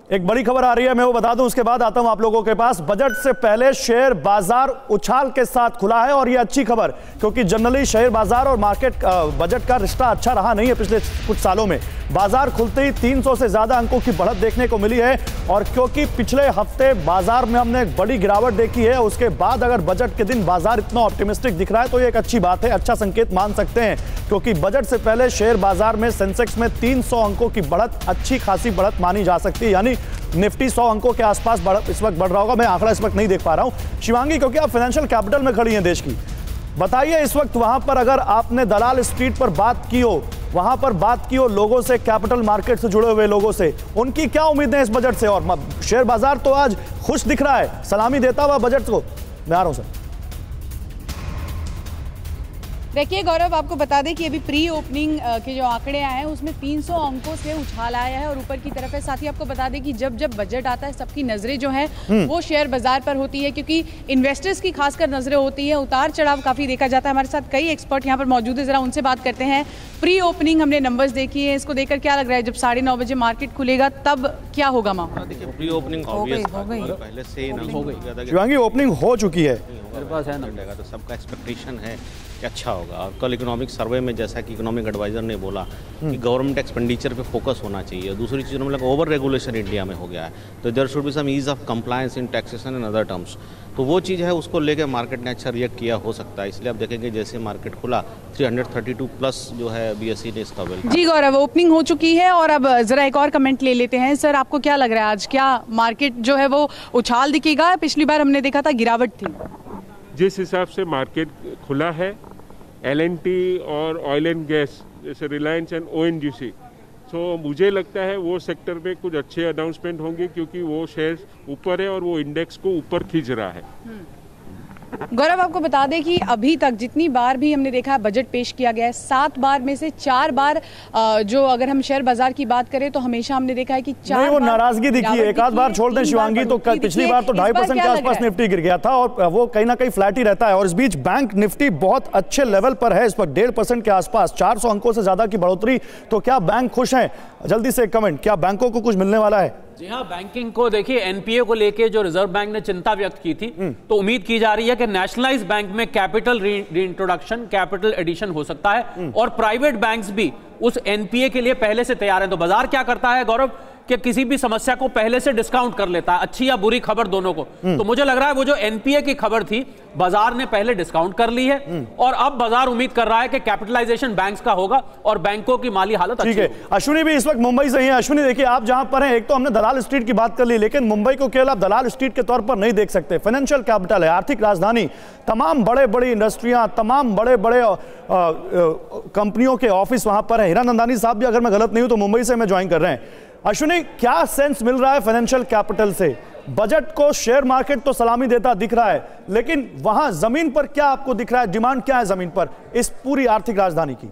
एक बड़ी खबर आ रही है, मैं वो बता दूँ, उसके बाद आता हूँ आप लोगों के पास। बजट से पहले शेयर बाज़ार उछाल के साथ खुला है और ये अच्छी खबर, क्योंकि जनरली शेयर बाज़ार और मार्केट बजट का रिश्ता अच्छा रहा नहीं है पिछले कुछ सालों में। बाज़ार खुलते ही 300 से ज़्यादा अंकों की बढ़त देखने को मिली है। और क्योंकि पिछले हफ़्ते बाज़ार में हमने एक बड़ी गिरावट देखी है, उसके बाद अगर बजट के दिन बाज़ार इतना ऑप्टिमिस्टिक दिख रहा है तो ये एक अच्छी बात है अच्छा संकेत मान सकते हैं। क्योंकि बजट से पहले शेयर बाज़ार में सेंसेक्स में 300 अंकों की बढ़त, अच्छी खासी बढ़त मानी जा सकती है। यानी निफ्टी 100 अंकों के आसपास इस वक्त बढ़ रहा होगा। मैं आंकड़ा इस वक्त नहीं देख पा रहा हूँ। शिवांगी, क्योंकि आप फाइनेंशियल कैपिटल में खड़ी हैं देश की। बताइए इस वक्त वहाँ पर अगर आपने दलाल स्ट्रीट पर बात की हो वहाँ पर बात की हो लोगों से कैपिटल मार्केट से जुड़े हुए लोगों से। उनकी क्या उम्मीदें इस बजट से? और शेयर बाज़ार तो आज खुश दिख रहा है। सलामी देता हुआ बजट को। मैं आ रहा हूँ सर देखिए गौरव आपको बता दें कि अभी प्री ओपनिंग के जो आंकड़े आए हैं उसमें 300 अंकों से उछाल आया है और ऊपर की तरफ़ है। साथ ही आपको बता दें कि जब जब बजट आता है सबकी नज़रें जो है हम्म। वो शेयर बाज़ार पर होती है क्योंकि इन्वेस्टर्स की खासकर नज़रें होती है। उतार चढ़ाव काफ़ी देखा जाता है। हमारे साथ कई एक्सपर्ट यहाँ पर मौजूद है ज़रा उनसे बात करते हैं। प्री ओपनिंग हमने नंबर्स देखी है। इसको देखकर क्या लग रहा है? जब साढ़े नौ बजे मार्केट खुलेगा तब क्या होगा मामला? प्री ओपनिंग पहले से हो गई। ओपनिंग हो चुकी है। मेरे पास है ना। तो सबका एक्सपेक्टेशन है। कि अच्छा होगा। और कल इकोनॉमिक सर्वे में जैसा कि इकोनॉमिक एडवाइज़र ने बोला कि गवर्नमेंट एक्सपेंडिचर पे फोकस होना चाहिए। दूसरी चीज़ मतलब ओवर रेगुलेशन इंडिया में हो गया है। तो there should be some ease of compliance in taxation and other terms तो वो चीज़ है उसको लेकर मार्केट ने अच्छा रिएक्ट किया हो सकता है। इसलिए आप देखेंगे जैसे मार्केट खुला 332 प्लस जो है बी ने इसका वेल जी गौरव ओपनिंग हो चुकी है और अब जरा एक और कमेंट ले लेते हैं। सर आपको क्या लग रहा है आज? क्या मार्केट जो है वो उछाल दिखेगा? पिछली बार हमने देखा था गिरावट थी। जिस हिसाब से मार्केट खुला है एलएनटी और ऑयल एंड गैस जैसे रिलायंस एंड ओ तो मुझे लगता है वो सेक्टर में कुछ अच्छे अनाउंसमेंट होंगे क्योंकि वो शेयर ऊपर है और वो इंडेक्स को ऊपर खींच रहा है हम्म। गौरव आपको बता दें कि अभी तक जितनी बार भी हमने देखा है बजट पेश किया गया है सात बार में से चार बार जो अगर हम शेयर बाज़ार की बात करें तो हमेशा हमने देखा है कि चार वो नाराज़गी दिखी है। एक आध बार छोड़ दें शिवांगी तो पिछली बार तो ढाई परसेंट के आसपास निफ्टी गिर गया था और वो कहीं ना कहीं फ्लैट ही रहता है और इस बीच बैंक निफ्टी बहुत अच्छे लेवल पर है। इस वक्त डेढ़ परसेंट के आसपास चार सौ अंकों से ज़्यादा की बढ़ोतरी। तो क्या बैंक खुश है? जल्दी से कमेंट क्या बैंकों को कुछ मिलने वाला है? जी हाँ बैंकिंग को देखिए एनपीए को लेके जो रिज़र्व बैंक ने चिंता व्यक्त की थी हम्म। तो उम्मीद की जा रही है कि नेशनलाइज बैंक में capital re introduction capital addition हो सकता है हम्म। और प्राइवेट बैंक्स भी उस एनपीए के लिए पहले से तैयार हैं तो बाज़ार क्या करता है गौरव कि किसी भी समस्या को पहले से डिस्काउंट कर लेता है अच्छी या बुरी खबर दोनों को। हम्म। तो मुझे लग रहा है वो जो एनपीए की खबर थी बाज़ार ने पहले डिस्काउंट कर ली है। हम्म। और अब बाज़ार उम्मीद कर रहा है कि कैपिटलाइजेशन बैंक्स का होगा और बैंकों की माली हालत ठीक है। अश्विनी भी इस वक्त मुंबई से ही है। अश्विनी देखिए आप जहाँ पर हैं एक तो हमने दलाल स्ट्रीट की बात कर ली लेकिन मुंबई को केवल आप दलाल स्ट्रीट के तौर पर नहीं देख सकते। फाइनेंशियल कैपिटल है आर्थिक राजधानी तमाम बड़े बड़ी इंडस्ट्रियाँ तमाम बड़े बड़े कंपनियों के ऑफ़िस वहाँ पर है। हीरानंदानी साहब भी अगर मैं गलत नहीं हूँ तो मुंबई से मैं ज्वाइन कर रहे हैं। अश्विनी, क्या सेंस मिल रहा है फाइनेंशियल कैपिटल से? बजट को शेयर मार्केट तो सलामी देता दिख रहा है, लेकिन वहाँ ज़मीन पर क्या आपको दिख रहा है? डिमांड क्या है ज़मीन पर? इस पूरी आर्थिक राजधानी की।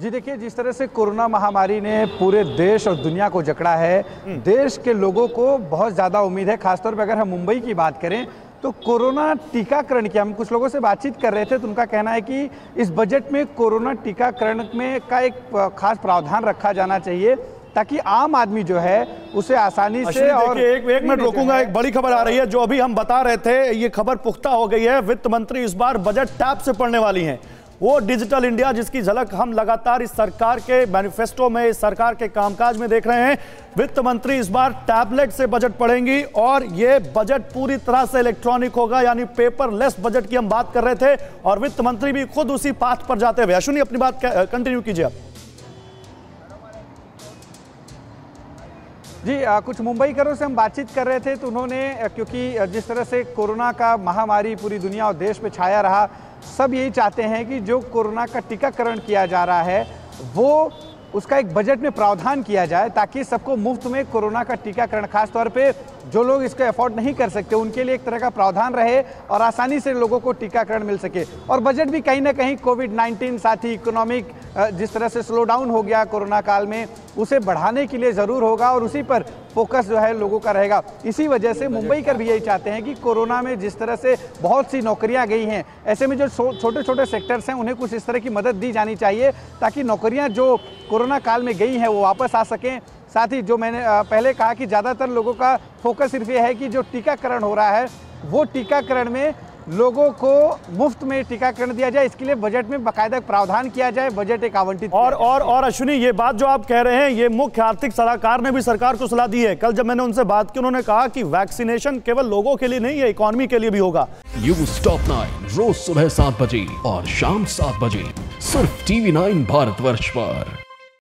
जी देखिए जिस तरह से कोरोना महामारी ने पूरे देश और दुनिया को जकड़ा है। देश के लोगों को बहुत ज़्यादा उम्मीद है खासतौर पर अगर हम मुंबई की बात करें तो कोरोना टीकाकरण की हम कुछ लोगों से बातचीत कर रहे थे तो उनका कहना है कि इस बजट में कोरोना टीकाकरण में का एक खास प्रावधान रखा जाना चाहिए ताकि आम आदमी जो है उसे आसानी से और एक एक मिनट रोकूँगा एक बड़ी खबर आ रही है जो अभी हम बता रहे थे ये खबर पुख्ता हो गई है वित्त मंत्री इस बार बजट टैप से पढ़ने वाली हैं वो डिजिटल इंडिया जिसकी झलक हम लगातार इस सरकार के मैनिफेस्टो में इस सरकार के कामकाज में देख रहे हैं। वित्त मंत्री इस बार टैबलेट से बजट पढ़ेंगी और ये बजट पूरी तरह से इलेक्ट्रॉनिक होगा यानी पेपरलेस बजट की हम बात कर रहे थे और वित्त मंत्री भी खुद उसी पाथ पर जाते हुए। अश्विनी अपनी बात कंटिन्यू कीजिए आप। जी आ, कुछ मुंबई करों से हम बातचीत कर रहे थे तो उन्होंने क्योंकि जिस तरह से कोरोना का महामारी पूरी दुनिया और देश में छाया रहा सब यही चाहते हैं कि जो कोरोना का टीकाकरण किया जा रहा है, वो उसका एक बजट में प्रावधान किया जाए ताकि सबको मुफ़्त में कोरोना का टीकाकरण खासतौर पे जो लोग इसको अफोर्ड नहीं कर सकते, उनके लिए एक तरह का प्रावधान रहे और आसानी से लोगों को टीकाकरण मिल सके। और बजट भी कहीं ना कहीं कोविड 19 साथ ही इकोनॉमिक जिस तरह से स्लो डाउन हो गया कोरोना काल में, उसे बढ़ाने के लिए ज़रूर होगा और उसी पर फोकस जो है लोगों का रहेगा। इसी वजह से मुंबई कर भी यही चाहते हैं कि कोरोना में जिस तरह से बहुत सी नौकरियाँ गई हैं, ऐसे में जो छोटे छोटे सेक्टर्स हैं, उन्हें कुछ इस तरह की मदद दी जानी चाहिए, ताकि नौकरियाँ जो कोरोना काल में गई हैं, वो वापस आ सकें। साथ ही जो मैंने पहले कहा कि ज़्यादातर लोगों का फोकस सिर्फ़ ये है कि जो टीकाकरण हो रहा है वो टीकाकरण में लोगों को मुफ़्त में टीकाकरण दिया जाए इसके लिए बजट में बकायदा प्रावधान किया जाए बजट एक आवंटित और और और अश्विनी ये बात जो आप कह रहे हैं ये मुख्य आर्थिक सलाहकार ने भी सरकार को सलाह दी है। कल जब मैंने उनसे बात की उन्होंने कहा कि वैक्सीनेशन केवल लोगों के लिए नहीं है इकोनॉमी के लिए भी होगा। यू स्टॉप नाइन रोज सुबह सात बजे और शाम सात बजे सिर्फ़ टीवी नाइन भारत वर्ष पर।